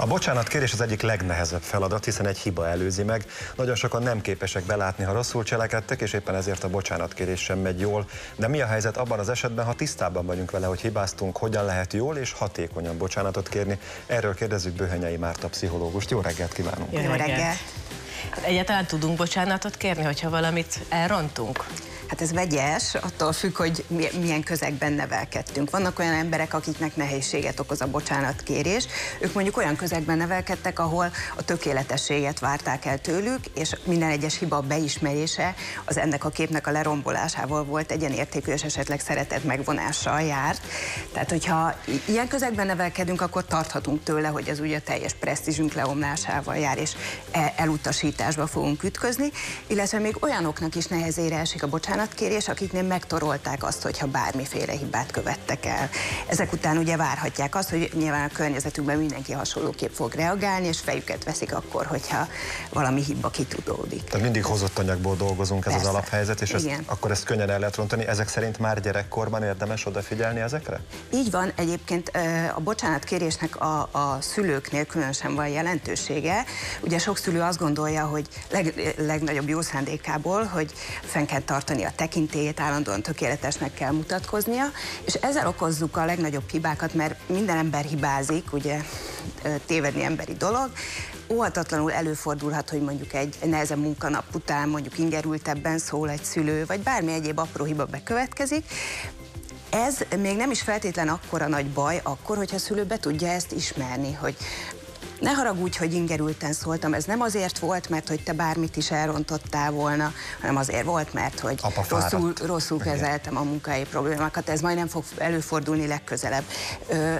A bocsánatkérés az egyik legnehezebb feladat, hiszen egy hiba előzi meg. Nagyon sokan nem képesek belátni, ha rosszul cselekedtek, és éppen ezért a bocsánatkérés sem megy jól. De mi a helyzet abban az esetben, ha tisztában vagyunk vele, hogy hibáztunk, hogyan lehet jól és hatékonyan bocsánatot kérni? Erről kérdezzük Böhenyei Márta pszichológust. Jó reggelt kívánunk! Jó reggelt! Egyáltalán tudunk bocsánatot kérni, hogyha valamit elrontunk? Hát ez vegyes, attól függ, hogy milyen közegben nevelkedtünk. Vannak olyan emberek, akiknek nehézséget okoz a bocsánatkérés. Ők mondjuk olyan közegben nevelkedtek, ahol a tökéletességet várták el tőlük, és minden egyes hiba beismerése az ennek a képnek a lerombolásával volt egyenértékű, és esetleg szeretet megvonással járt. Tehát, hogyha ilyen közegben nevelkedünk, akkor tarthatunk tőle, hogy ez ugye teljes presztízsünk leomlásával jár, és e, elutasításba fogunk ütközni, illetve még olyanoknak is nehezére esik a bocsánat bocsánatkérés, akiknél megtorolták azt, hogyha bármiféle hibát követtek el. Ezek után ugye várhatják azt, hogy nyilván a környezetükben mindenki hasonlóképp fog reagálni, és fejüket veszik akkor, hogyha valami hiba kitudódik. Tehát mindig hozott anyagból dolgozunk, ez Persze. az alaphelyzet, és ezt, akkor ezt könnyen el lehet rontani. Ezek szerint már gyerekkorban érdemes odafigyelni ezekre? Így van, egyébként a bocsánatkérésnek a, a szülőknél különösen van jelentősége. Ugye sok szülő azt gondolja, hogy leg, legnagyobb jó szándékából, hogy fenn kell tartani a a tekintélyét állandóan tökéletesnek kell mutatkoznia, és ezzel okozzuk a legnagyobb hibákat, mert minden ember hibázik, ugye tévedni emberi dolog, óhatatlanul előfordulhat, hogy mondjuk egy nehezebb munkanap után mondjuk ingerültebben szól egy szülő, vagy bármi egyéb apró hiba bekövetkezik, ez még nem is feltétlen akkora nagy baj, akkor, hogyha a szülő be tudja ezt ismerni, hogy ne haragudj, hogy ingerülten szóltam, ez nem azért volt, mert hogy te bármit is elrontottál volna, hanem azért volt, mert hogy rosszul, rosszul kezeltem a munkai problémákat, ez majd nem fog előfordulni legközelebb. Ö,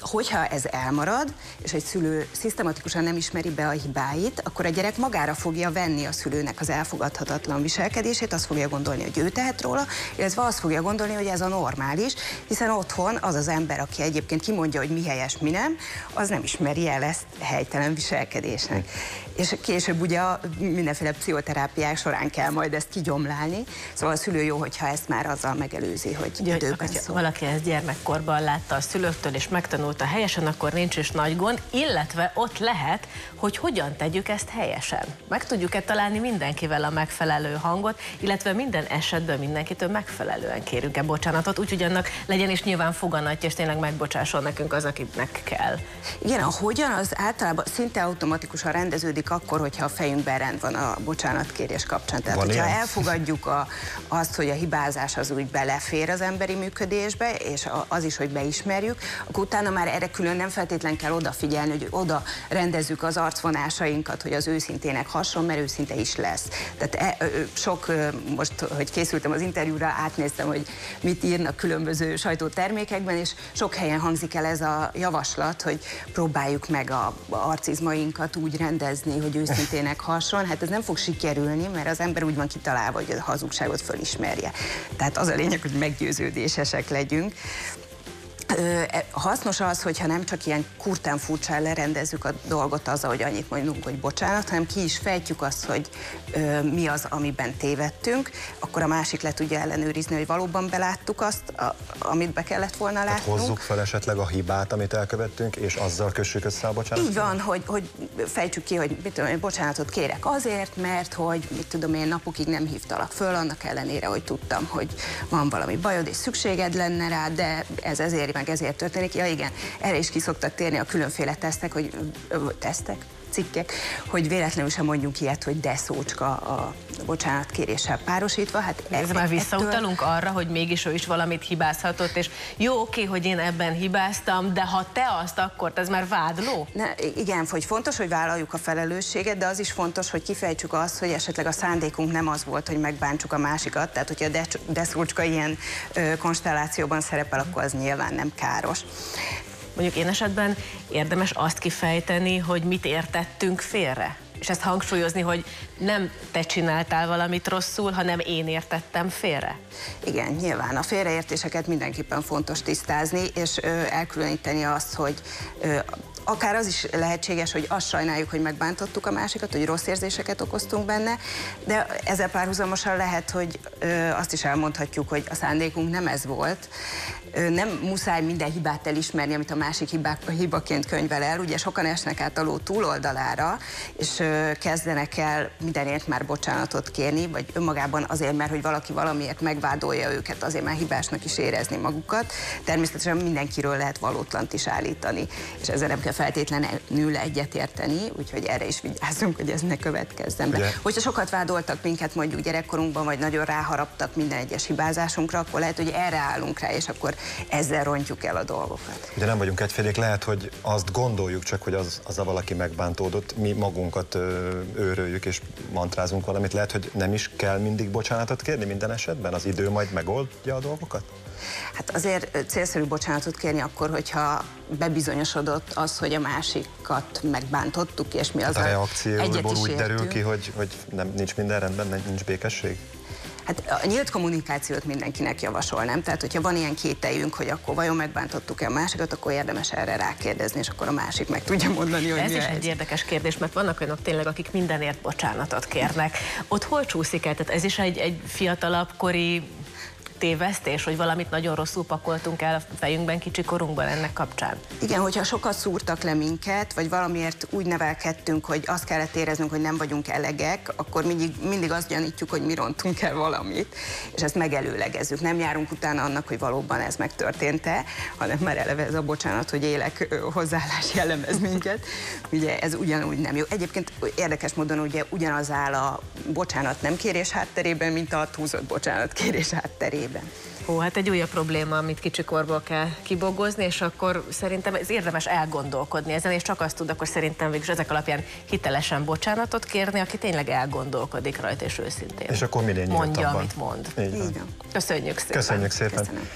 hogyha ez elmarad, és egy szülő szisztematikusan nem ismeri be a hibáit, akkor a gyerek magára fogja venni a szülőnek az elfogadhatatlan viselkedését, azt fogja gondolni, hogy ő tehet róla, illetve azt fogja gondolni, hogy ez a normális, hiszen otthon az az ember, aki egyébként kimondja, hogy mi helyes, mi nem, az nem ismeri el ezt helytelen viselkedésnek. És később ugye a mindenféle pszichoterápiák során kell majd ezt kigyomlálni, szóval a szülő jó, hogyha ezt már azzal megelőzi, hogy ugye, időben szól. Valaki ezt gyermekkorban látta a szülőktől, és megtanult megtanulta helyesen, akkor nincs is nagy gond, illetve ott lehet, hogy hogyan tegyük ezt helyesen. Meg tudjuk-e találni mindenkivel a megfelelő hangot, illetve minden esetben mindenkitől megfelelően kérünk-e bocsánatot, úgyhogy annak legyen is nyilván foganatja, és tényleg megbocsásol nekünk az, akinek kell. Igen, a hogyan az általában szinte automatikusan rendeződik akkor, hogyha a fejünkben rend van a bocsánatkérés kapcsán. Tehát, van hogyha ilyen? elfogadjuk a, azt, hogy a hibázás az úgy belefér az emberi működésbe, és az is, hogy beismerjük, akkor utána már erre külön nem feltétlen kell odafigyelni, hogy oda rendezzük az arcvonásainkat, hogy az őszintének hason, mert őszinte is lesz. Tehát e, sok, most, hogy készültem az interjúra, átnéztem, hogy mit írnak különböző sajtótermékekben, és sok helyen hangzik el ez a javaslat, hogy próbáljuk meg a arcizmainkat úgy rendezni, hogy őszintének hason. Hát ez nem fog sikerülni, mert az ember úgy van kitalálva, hogy a hazugságot fölismerje. Tehát az a lényeg, hogy meggyőződésesek legyünk. E, hasznos az, hogyha nem csak ilyen kurtán furcsán lerendezzük a dolgot azzal, hogy annyit mondunk, hogy bocsánat, hanem ki is fejtjük azt, hogy ö, mi az, amiben tévedtünk, akkor a másik le tudja ellenőrizni, hogy valóban beláttuk azt, a, amit be kellett volna látnunk. Tehát hozzuk fel esetleg a hibát, amit elkövettünk, és azzal kössük össze a bocsánatot? Így van, hogy, hogy fejtsük ki, hogy mit tudom, én bocsánatot kérek azért, mert hogy mit tudom én napokig nem hívtalak föl, annak ellenére, hogy tudtam, hogy van valami bajod és szükséged lenne rá, de ez ezért meg ezért történik. Ja igen, erre is kiszoktak térni a különféle tesztek, hogy ö, tesztek, cikkek, hogy véletlenül sem mondjunk ilyet, de deszócska a bocsánat kéréssel párosítva. Hát Ez már visszautalunk ettől... arra, hogy mégis ő is valamit hibázhatott, és jó, oké, hogy én ebben hibáztam, de ha te azt, akkor ez már vádló? Ne, igen, hogy fontos, hogy vállaljuk a felelősséget, de az is fontos, hogy kifejtsük azt, hogy esetleg a szándékunk nem az volt, hogy megbántsuk a másikat, tehát hogyha a deszócska ilyen ö, konstellációban szerepel, akkor az nyilván nem káros mondjuk én esetben érdemes azt kifejteni, hogy mit értettünk félre? És ezt hangsúlyozni, hogy nem te csináltál valamit rosszul, hanem én értettem félre? Igen, nyilván a félreértéseket mindenképpen fontos tisztázni, és ö, elkülöníteni azt, hogy ö, akár az is lehetséges, hogy azt sajnáljuk, hogy megbántottuk a másikat, hogy rossz érzéseket okoztunk benne, de ezzel párhuzamosan lehet, hogy ö, azt is elmondhatjuk, hogy a szándékunk nem ez volt, nem muszáj minden hibát elismerni, amit a másik hibák, hibaként könyvel el. Ugye sokan esnek át a ló túloldalára, és kezdenek el mindenért már bocsánatot kérni, vagy önmagában azért, mert hogy valaki valamiért megvádolja őket, azért már hibásnak is érezni magukat. Természetesen mindenkiről lehet valótlant is állítani, és ezzel nem kell feltétlenül egyetérteni, úgyhogy erre is vigyázzunk, hogy ez ne következzen be. Hogyha sokat vádoltak minket mondjuk gyerekkorunkban, vagy nagyon ráharaptak minden egyes hibázásunkra, akkor lehet, hogy erre állunk rá, és akkor ezzel rontjuk el a dolgokat. Ugye nem vagyunk egyfélék, lehet, hogy azt gondoljuk csak, hogy az, az a valaki megbántódott, mi magunkat ö, őröljük és mantrázunk valamit, lehet, hogy nem is kell mindig bocsánatot kérni minden esetben, az idő majd megoldja a dolgokat? Hát azért célszerű bocsánatot kérni akkor, hogyha bebizonyosodott az, hogy a másikat megbántottuk, és mi az hát a reakcióból úgy derül ki, hogy, hogy nem, nincs minden rendben, nincs békesség? Hát a nyílt kommunikációt mindenkinek javasolnám, tehát hogyha van ilyen kételjünk, hogy akkor vajon megbántottuk-e a másikat, akkor érdemes erre rákérdezni, és akkor a másik meg tudja mondani, hogy Ez mi is egy érdekes kérdés, mert vannak olyanok tényleg, akik mindenért bocsánatot kérnek. Ott hol csúszik el? Tehát ez is egy, egy fiatalabb kori tévesztés, hogy valamit nagyon rosszul pakoltunk el a fejünkben kicsi korunkban ennek kapcsán? Igen, hogyha sokat szúrtak le minket, vagy valamiért úgy nevelkedtünk, hogy azt kellett éreznünk, hogy nem vagyunk elegek, akkor mindig, mindig azt gyanítjuk, hogy mi rontunk el valamit, és ezt megelőlegezzük. Nem járunk utána annak, hogy valóban ez megtörtént-e, hanem már eleve ez a bocsánat, hogy élek hozzáállás jellemez minket. Ugye ez ugyanúgy nem jó. Egyébként érdekes módon ugye ugyanaz áll a bocsánat nem kérés hátterében, mint a túlzott bocsánat kérés hátterében esetében. Ó, hát egy újabb probléma, amit kicsikorból kell kibogozni, és akkor szerintem ez érdemes elgondolkodni ezen, és csak azt tud akkor szerintem végül ezek alapján hitelesen bocsánatot kérni, aki tényleg elgondolkodik rajta, és őszintén És akkor minél mondja, amit mond. Így van. Köszönjük szépen. Köszönjük szépen. Köszönöm.